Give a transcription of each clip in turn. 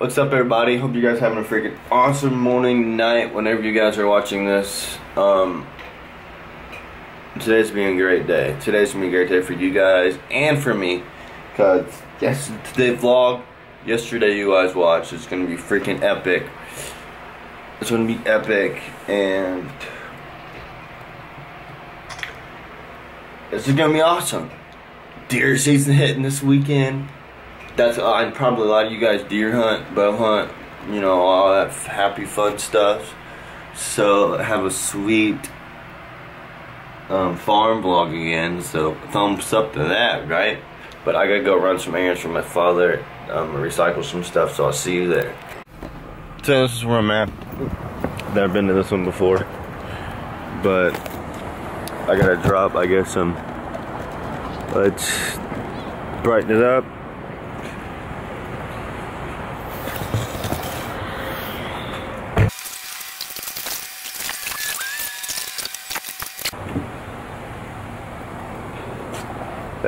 What's up, everybody? Hope you guys having a freaking awesome morning, night, whenever you guys are watching this. Um, today's being a great day. Today's gonna be a great day for you guys and for me, cause yes, today vlog, yesterday you guys watched, it's gonna be freaking epic. It's gonna be epic, and this is gonna be awesome. Deer season hitting this weekend that's uh, and probably a lot of you guys deer hunt, bow hunt, you know, all that happy fun stuff. So have a sweet um, farm vlog again. So thumbs up to that, right? But I gotta go run some errands for my father, um, recycle some stuff. So I'll see you there. So this is where I'm at. Never been to this one before, but I gotta drop. I guess some. Let's brighten it up.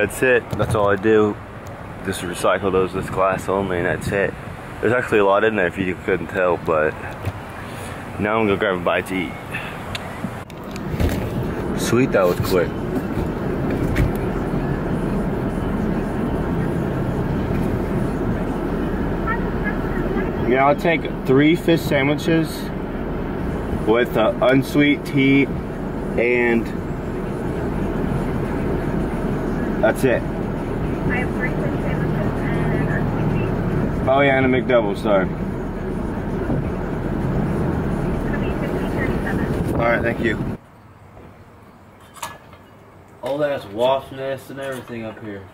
That's it. That's all I do. Just recycle those this glass only and that's it. There's actually a lot in there if you couldn't tell, but now I'm gonna grab a bite to eat. Sweet, that was quick. Yeah, I'll take three fish sandwiches with uh, unsweet tea and that's it. I have three fish sandwiches and a. Oh yeah, and a McDouble, sorry. It's gonna be 1537. Alright, thank you. All that's wasp nest and everything up here.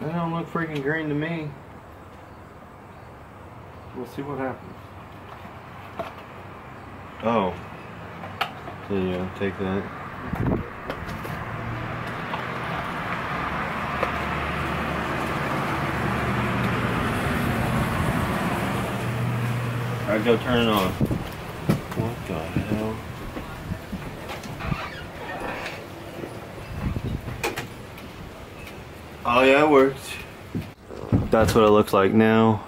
That don't look freaking green to me. We'll see what happens. Oh. There you go, take that. Alright, go turn it on. What the hell? Oh yeah, it worked. That's what it looks like now.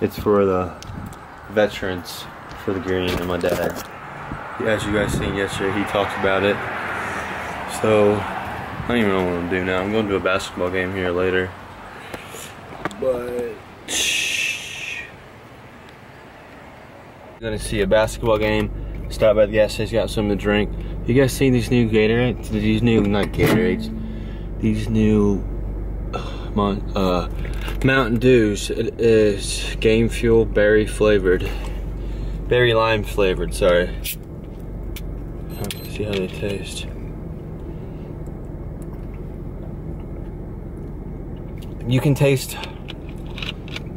It's for the veterans, for the green and my dad. As you guys seen yesterday, he talked about it. So, I don't even know what I'm doing now. I'm going to a basketball game here later. But, gonna see a basketball game. Stop by the gas station, got something to drink. You guys seen these new Gatorades? These new, not Gatorades, these new uh, Mountain Dews. It is game fuel berry flavored. Berry lime flavored, sorry. See how they taste. You can taste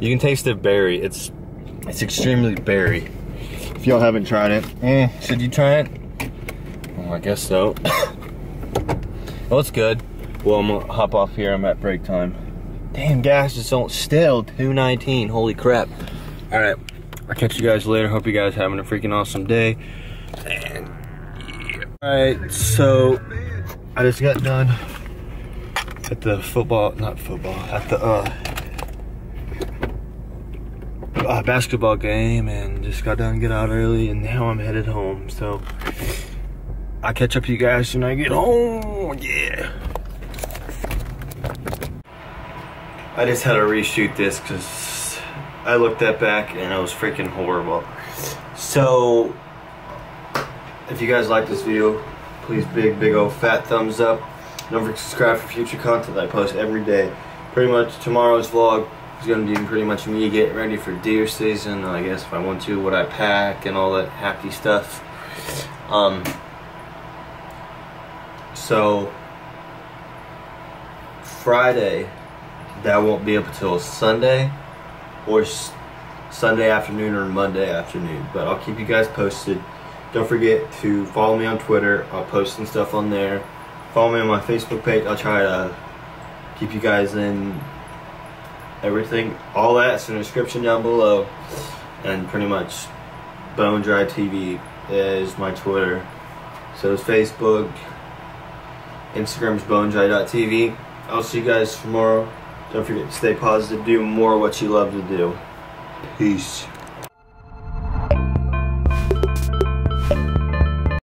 you can taste the berry. It's it's extremely berry. If y'all haven't tried it, eh, should you try it? Well, I guess so. well, it's good. Well, I'm gonna hop off here. I'm at break time. Damn, gas is still 219. Holy crap. All right, I'll catch you guys later. Hope you guys having a freaking awesome day. And yeah. All right, so I just got done at the football, not football, at the uh, uh, basketball game and just got done get out early and now I'm headed home. So I'll catch up to you guys when I get home. Yeah. I just had to reshoot this because I looked that back and it was freaking horrible. So if you guys like this video, please big, big old fat thumbs up. Don't forget to subscribe for future content I post every day. Pretty much tomorrow's vlog is going to be pretty much me getting ready for deer season. I guess if I want to, what I pack and all that happy stuff. Um, so Friday, that won't be up until Sunday or Sunday afternoon or Monday afternoon. But I'll keep you guys posted. Don't forget to follow me on Twitter. I'll post some stuff on there. Follow me on my Facebook page. I'll try to keep you guys in everything. All that's in the description down below. And pretty much Bone Dry TV is my Twitter. So is Facebook. Instagram's bonedry.tv. I'll see you guys tomorrow. Don't forget to stay positive, do more what you love to do. Peace.